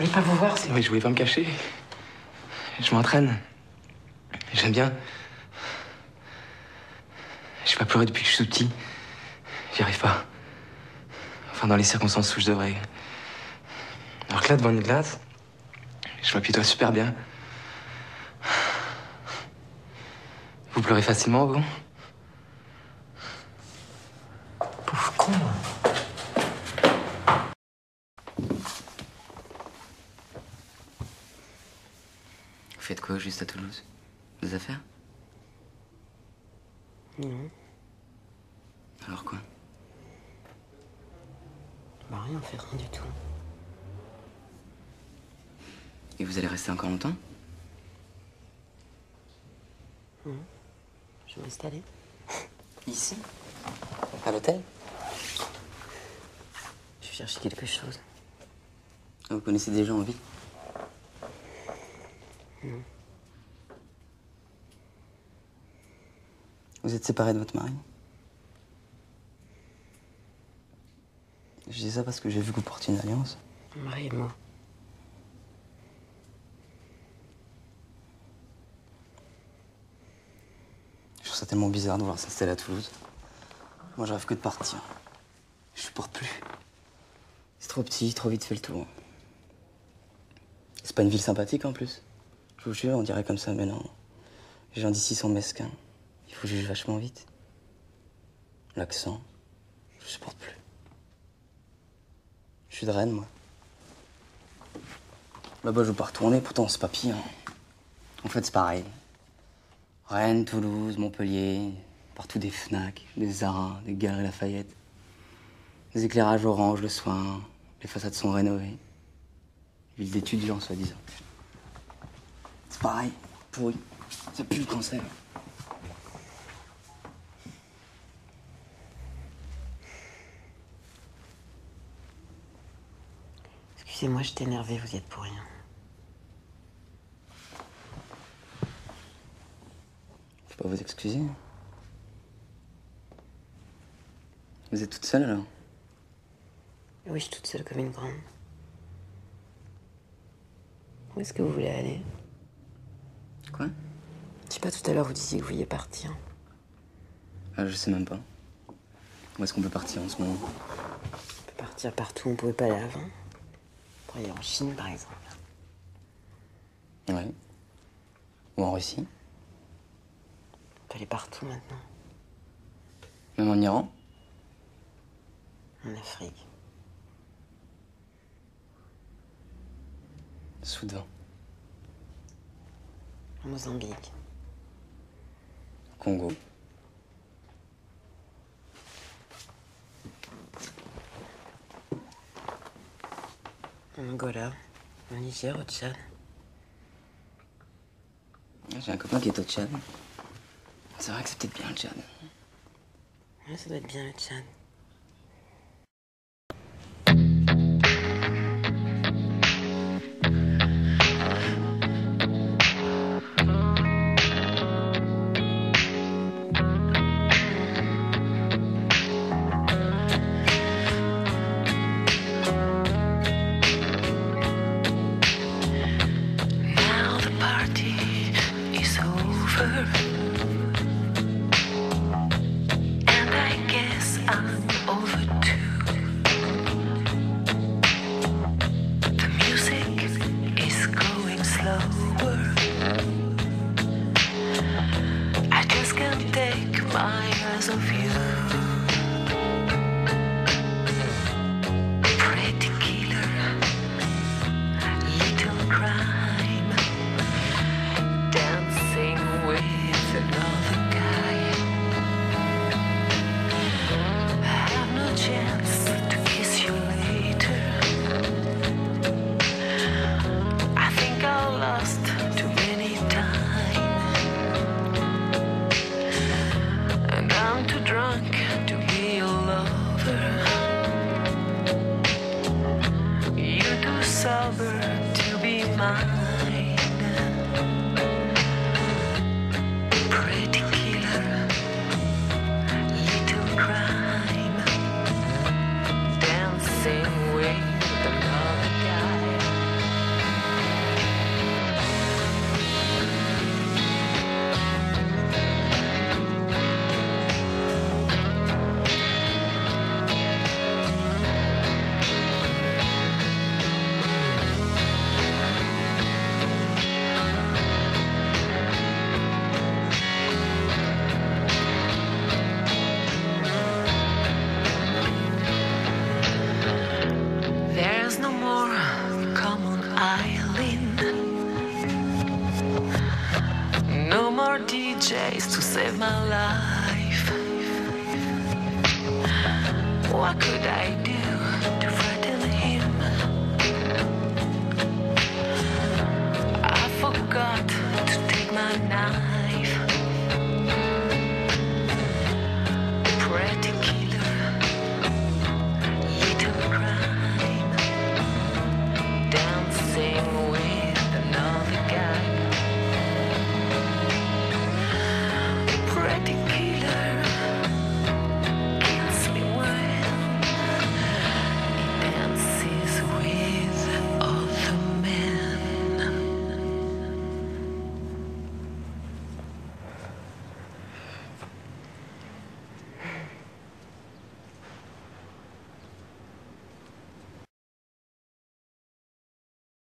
voulais pas vous voir, c'est. Oui, je voulais pas me cacher. Je m'entraîne. J'aime bien. Je pas pleurer depuis que je suis tout petit. J'y arrive pas. Enfin, dans les circonstances où je devrais. Alors que là, devant une glace, je m'apitoie super bien. Vous pleurez facilement, vous? Vous faites quoi juste à Toulouse? Des affaires? Non. Alors quoi? Bah rien, fait rien du tout. Et vous allez rester encore longtemps? Je vais m'installer. Ici? À l'hôtel? Je vais chercher quelque chose. Vous connaissez des gens en vie Vous êtes séparés de votre mari Je dis ça parce que j'ai vu que vous portiez une alliance. Mon mari et moi. Je trouve ça tellement bizarre de voir s'installer à Toulouse. Moi, je rêve que de partir. Je supporte plus. C'est trop petit, trop vite fait le tour. C'est pas une ville sympathique en plus. Je vous jure, on dirait comme ça, mais non. Les gens d'ici sont mesquins. Il faut juger vachement vite. L'accent, je supporte plus. Je suis de Rennes, moi. Là-bas, je veux pas retourner, pourtant c'est pas pire. En fait, c'est pareil. Rennes, Toulouse, Montpellier, partout des Fnac, des Zara, des Galeries Lafayette. Des éclairages orange le soir, les façades sont rénovées. Ville d'étudiants, soi-disant. Pareil, pourri. Ça pue le cancer. Excusez-moi, je t'ai énervé, vous y êtes pour rien. Faut pas vous excuser. Vous êtes toute seule alors? Oui, je suis toute seule comme une grande. Où est-ce que vous voulez aller? Quoi Je sais pas, tout à l'heure vous disiez que vous vouliez partir. ah, Je sais même pas. Où est-ce qu'on peut partir en ce moment? On peut partir partout, on pouvait pas aller avant. Pour aller en Chine, par exemple. Ouais. Ou en Russie On peut aller partout maintenant. Même en Iran? En Afrique. Soudan En Mozambique. Congo En Angola. En Niger, au Tchad. J'ai un copain qui est au Tchad. C'est vrai que c'est peut-être bien le Tchad. Ouais, ça doit être bien le Tchad. her. discover to be mine. Pretty killer, little crime, dancing. What could I do to frighten him? I forgot to take my knife.